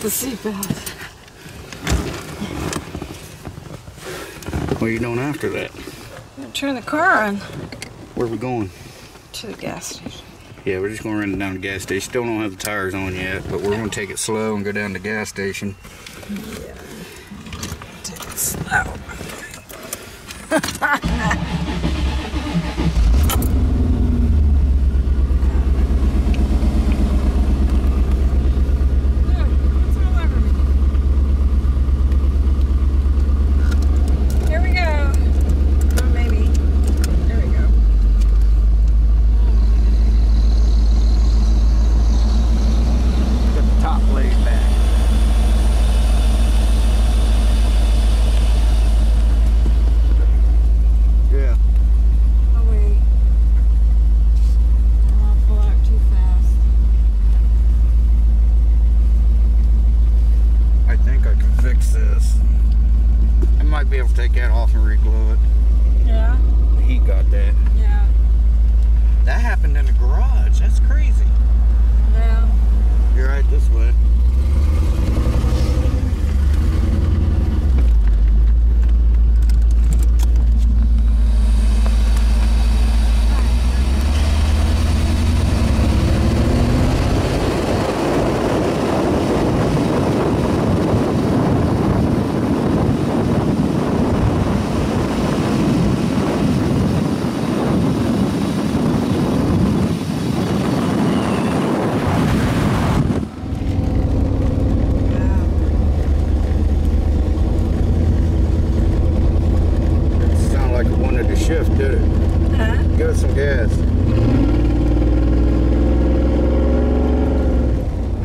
the seatbelt. What are you doing after that? Turn the car on Where are we going? to the gas station. Yeah, we're just going to run down to the gas station. Still don't have the tires on yet, but we're going to take it slow and go down to the gas station. Yeah. Take it slow. Here we go. Oh, maybe. There we go. Got the top laid back. Yeah. Oh wait. I don't want to pull out too fast. I think I can fix this. I might be able to take that off and reglue it. Yeah. The heat got that. Yeah. That happened in the garage. That's crazy. Yeah. You're right this way. It sounded like it wanted to shift, did it? Huh? Give it some gas.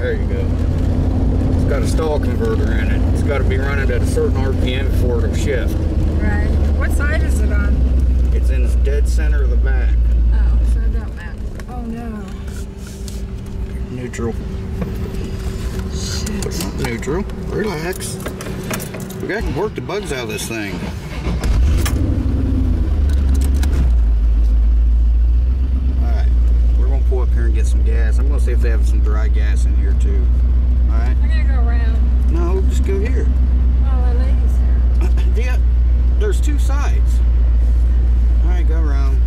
There you go. It's got a stall converter in it. It's got to be running at a certain RPM before it'll shift. Right. What side is it on? It's in the dead center of the back. Oh, so it don't matter. Oh no. Neutral. Shit. Neutral. Relax. We got to work the bugs out of this thing. Alright. We're going to pull up here and get some gas. I'm going to see if they have some dry gas in here too. Alright? I'm gonna go around. No, just go here. Oh, the lady's there. yeah, there's two sides. All right, go around.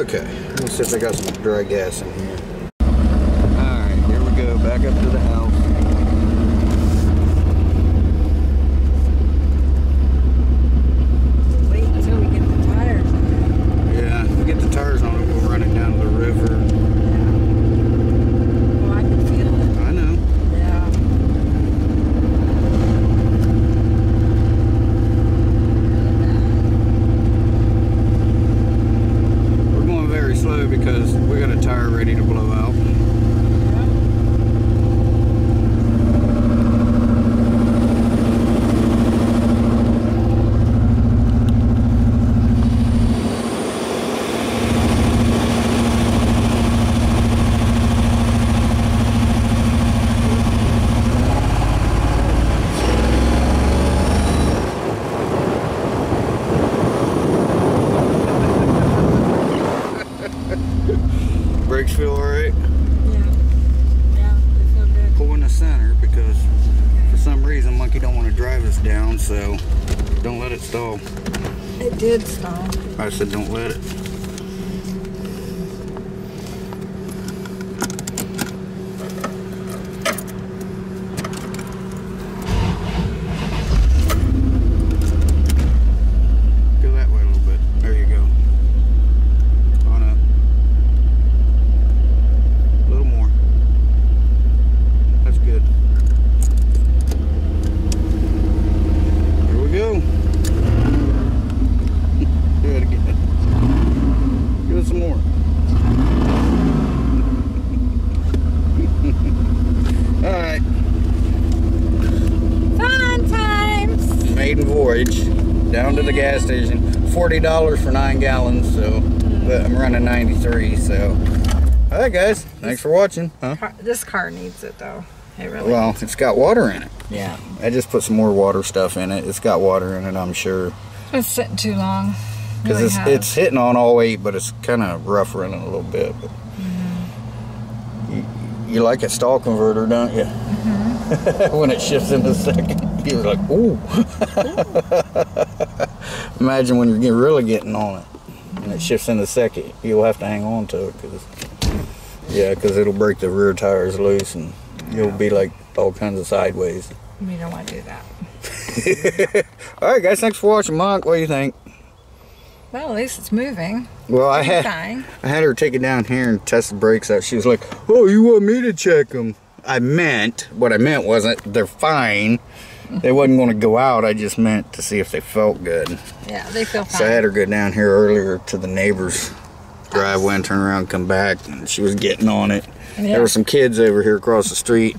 Okay, let's see if they got some dry gas in here. Alright, here we go, back up to the house. Wait until we get the tires on. Yeah, if we get the tires on it, we'll run it down to the river. Oh, I can feel it. I know. Yeah. We're going very slow because we got a tire ready to blow out. Brakes feel alright. Yeah. Yeah, they feel good. Pull in the center because for some reason Monkey don't want to drive us down, so don't let it stall. It did stall. I said don't let it. Go that way a little bit. There you go. On up. A little more. That's good. Here we go. Do it again. Give it some more. All right. Fun times! Maiden voyage down to the gas station. Forty dollars for nine gallons. So, but I'm running 93. So, All right, guys. Thanks for watching. Huh? This car needs it though. It really. Well, it's got water in it. yeah. I just put some more water stuff in it. It's got water in it, I'm sure. It's sitting too long. Because Really it's, has. it's hitting on all eight, but it's kind of rough running a little bit. But mm-hmm. you, you like a stall converter, don't you? Mm-hmm. when it shifts in a second, you're like, ooh. Imagine when you're get- really getting on it and it shifts in a second. You'll have to hang on to it because, yeah, because it'll break the rear tires loose and you'll be like all kinds of sideways. We don't want to do that. All right, guys, thanks for watching. Monk, what do you think? Well, at least it's moving. Well, I had. I had her take it down here and test the brakes out. She was like, "Oh, you want me to check them?" I meant what I meant wasn't they're fine. They wasn't going to go out. I just meant to see if they felt good. Yeah, they feel fine. So I had her go down here earlier to the neighbor's driveway and turn around, and come back, and she was getting on it. Yeah. There were some kids over here across the street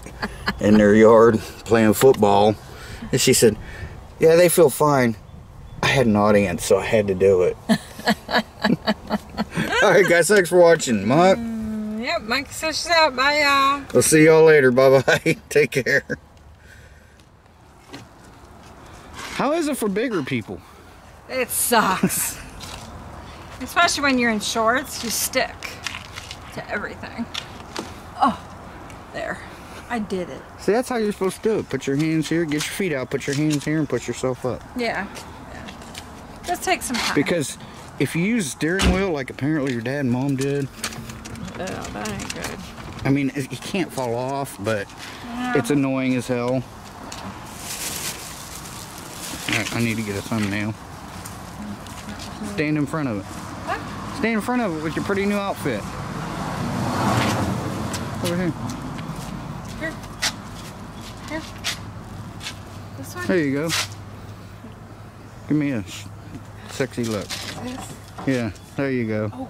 in their yard playing football, and she said, "Yeah, they feel fine." I had an audience, so I had to do it. All right, guys, thanks for watching. Mark, mm, Yep, Mike says she's out. Bye, y'all. we'll see y'all later. Bye bye. Take care. How is it for bigger people? It sucks. Especially when you're in shorts, you stick to everything. Oh, there. I did it. See, that's how you're supposed to do it. Put your hands here, get your feet out, put your hands here, and put yourself up. Yeah. yeah. Just take some time. Because if you use steering wheel like apparently your dad and mom did, Oh, that ain't good. I mean, it- you can't fall off, but it's annoying as hell. Alright, I need to get a thumbnail. Stand in front of it. What? Stand in front of it with your pretty new outfit. Over here. Here. Here. This one? There you go. Give me a sexy look. This? Yeah, there you go. Oh.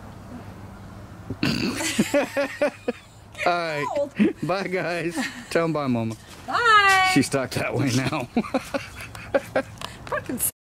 Alright. Bye, guys. Tell them bye, Mama. Bye. She's stuck that way now. fucking